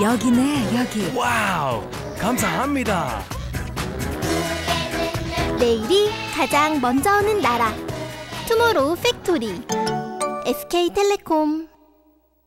여기네, 여기. 와우, 감사합니다. 내일이 가장 먼저 오는 나라. 투모로우 팩토리. SK텔레콤.